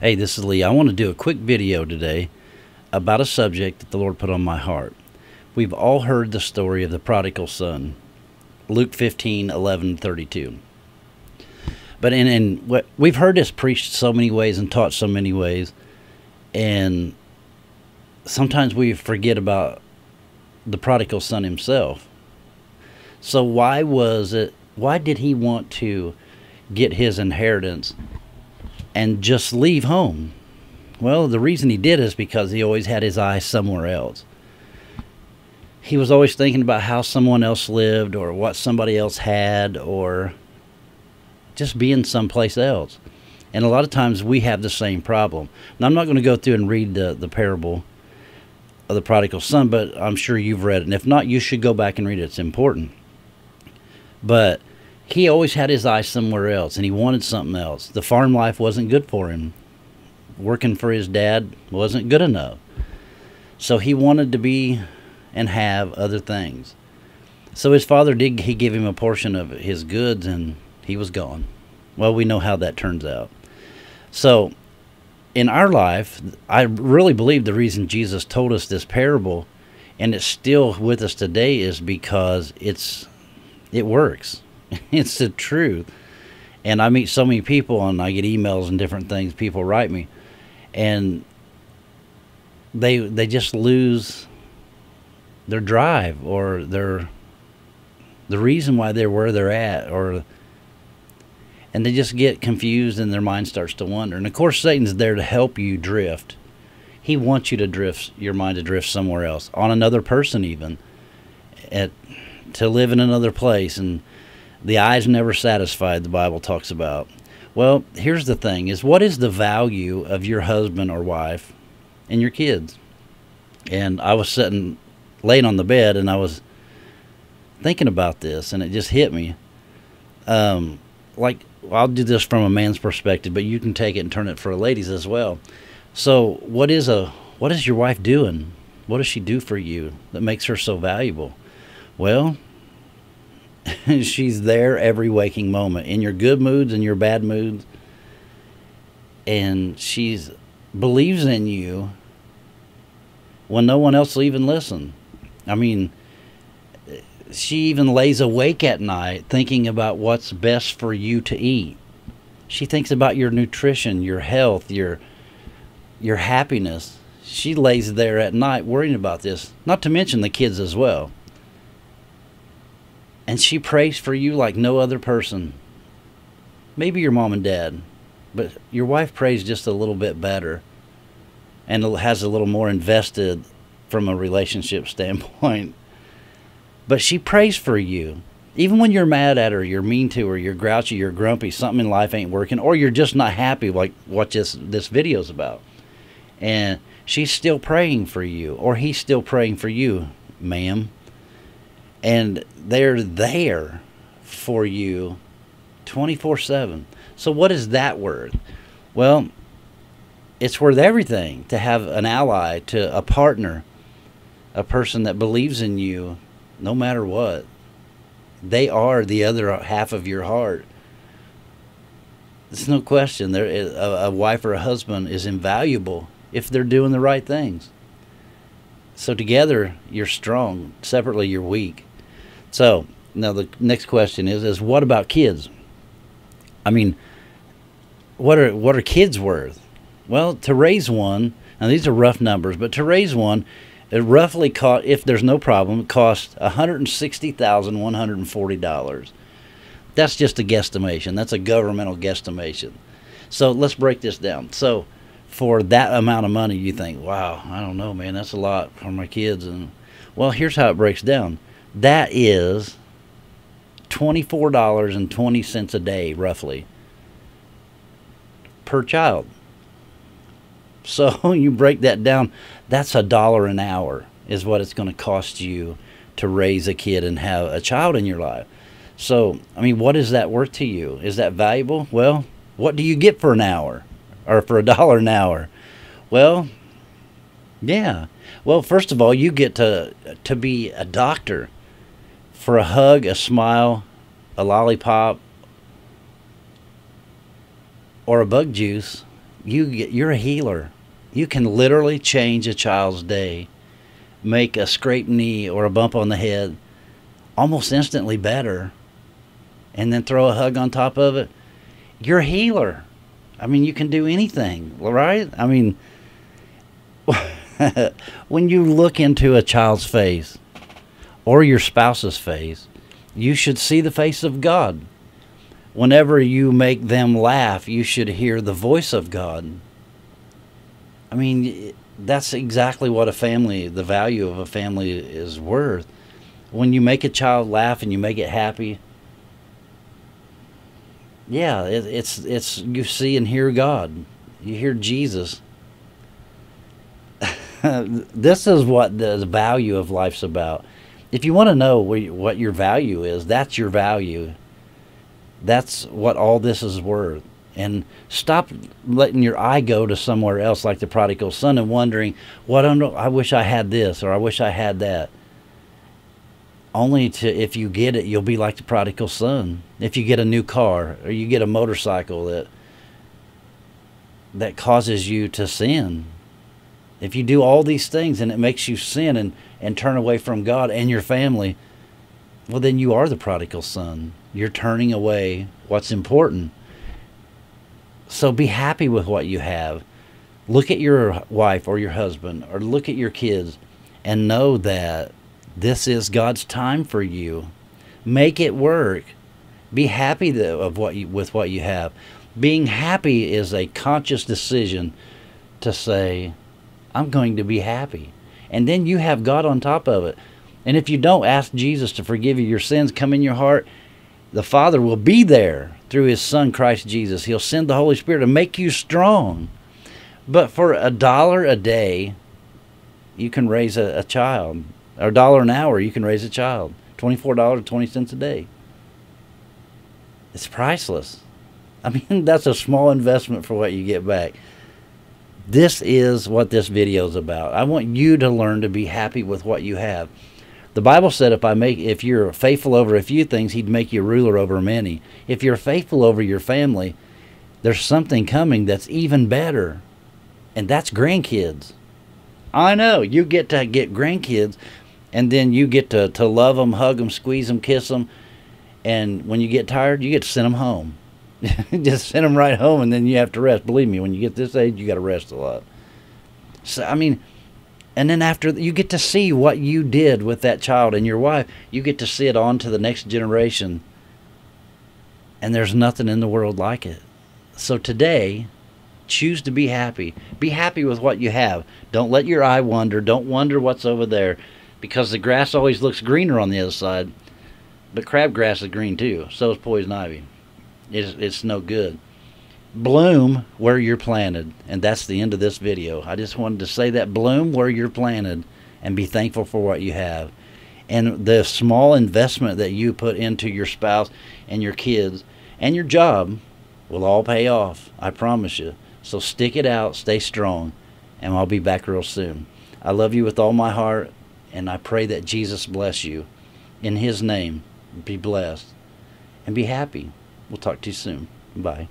Hey, this is Lee. I want to do a quick video today about a subject that the Lord put on my heart. We've all heard the story of the prodigal son, Luke 15 11 32. But in, in what we've heard this preached so many ways and taught so many ways, and sometimes we forget about the prodigal son himself. So why was it? Why did he want to get his inheritance and just leave home? Well, the reason he did is because he always had his eyes somewhere else. He was always thinking about how someone else lived or what somebody else had or just being someplace else. And a lot of times we have the same problem. Now, I'm not going to go through and read the, the parable of the prodigal son, but I'm sure you've read it. And if not, you should go back and read it. It's important. But he always had his eyes somewhere else and he wanted something else. The farm life wasn't good for him. Working for his dad wasn't good enough. So he wanted to be and have other things. So his father did he give him a portion of his goods and he was gone. Well, we know how that turns out. So in our life, I really believe the reason Jesus told us this parable and it's still with us today is because it's it works. it's the truth. And I meet so many people and I get emails and different things people write me and they they just lose their drive or their the reason why they're where they're at or and they just get confused and their mind starts to wander. And of course Satan's there to help you drift. He wants you to drift your mind to drift somewhere else, on another person even. At to live in another place and the eyes never satisfied the bible talks about. Well here's the thing is what is the value of your husband or wife and your kids? And i was sitting laying on the bed and i was thinking about this and it just hit me. Um, like i'll do this from a man's perspective but you can take it and turn it for a ladies as well. So what is a what is your wife doing? What does she do for you that makes her so valuable? Well, she's there every waking moment in your good moods and your bad moods. And she's believes in you when no one else will even listen. I mean, she even lays awake at night thinking about what's best for you to eat. She thinks about your nutrition, your health, your your happiness. She lays there at night worrying about this, not to mention the kids as well and she prays for you like no other person. Maybe your mom and dad, but your wife prays just a little bit better and has a little more invested from a relationship standpoint. But she prays for you. Even when you're mad at her, you're mean to her, you're grouchy, you're grumpy, something in life ain't working, or you're just not happy like what this this video's about. And she's still praying for you, or he's still praying for you, ma'am and they're there for you 24 7. So, what is that worth? Well, it's worth everything to have an ally, to a partner, a person that believes in you no matter what. They are the other half of your heart. There's no question. There, a, a wife or a husband is invaluable if they're doing the right things. So together you're strong. Separately you're weak. So now the next question is: is what about kids? I mean, what are what are kids worth? Well, to raise one, now these are rough numbers, but to raise one, it roughly cost, if there's no problem, it costs one hundred sixty thousand one hundred forty dollars. That's just a guesstimation. That's a governmental guesstimation. So let's break this down. So for that amount of money, you think, wow, I don't know, man, that's a lot for my kids. And well, here's how it breaks down that is $24.20 a day, roughly, per child. So you break that down, that's a dollar an hour, is what it's going to cost you to raise a kid and have a child in your life. So, I mean, what is that worth to you? Is that valuable? Well, what do you get for an hour or for a dollar an hour? Well, yeah. Well, first of all, you get to to be a doctor for a hug, a smile, a lollipop, or a bug juice, you get, you're a healer. You can literally change a child's day, make a scraped knee or a bump on the head almost instantly better, and then throw a hug on top of it. You're a healer. I mean, you can do anything, right? I mean, when you look into a child's face or your spouse's face, you should see the face of God. Whenever you make them laugh, you should hear the voice of God. I mean, that's exactly what a family, the value of a family is worth. When you make a child laugh and you make it happy, yeah, it, it's it's you see and hear God. You hear Jesus. this is what the value of life's about. If you want to know what your value is, that's your value. That's what all this is worth. And stop letting your eye go to somewhere else like the prodigal son and wondering, what well, I wish I had this or I wish I had that only to if you get it you'll be like the prodigal son if you get a new car or you get a motorcycle that that causes you to sin if you do all these things and it makes you sin and and turn away from God and your family well then you are the prodigal son you're turning away what's important so be happy with what you have look at your wife or your husband or look at your kids and know that this is God's time for you. Make it work. Be happy of what you, with what you have. Being happy is a conscious decision to say, I'm going to be happy. And then you have God on top of it. And if you don't ask Jesus to forgive you your sins, come in your heart, the Father will be there through His Son, Christ Jesus. He'll send the Holy Spirit to make you strong. But for a dollar a day, you can raise a, a child or a dollar an hour, you can raise a child. $24 20 cents a day. It's priceless. I mean, that's a small investment for what you get back. This is what this video is about. I want you to learn to be happy with what you have. The Bible said if I make if you're faithful over a few things, he'd make you ruler over many. If you're faithful over your family, there's something coming that's even better. And that's grandkids. I know you get to get grandkids and then you get to, to love them, hug them, squeeze them, kiss them. And when you get tired, you get to send them home. Just send them right home, and then you have to rest. Believe me, when you get this age, you got to rest a lot. So, I mean, and then after you get to see what you did with that child and your wife, you get to see it on to the next generation. And there's nothing in the world like it. So today, choose to be happy. Be happy with what you have. Don't let your eye wander. Don't wonder what's over there because the grass always looks greener on the other side. But crabgrass is green too. So is poison ivy. It's, it's no good. Bloom where you're planted. And that's the end of this video. I just wanted to say that bloom where you're planted and be thankful for what you have. And the small investment that you put into your spouse and your kids and your job will all pay off. I promise you. So stick it out, stay strong, and I'll be back real soon. I love you with all my heart. And I pray that Jesus bless you. In his name, be blessed and be happy. We'll talk to you soon. Bye.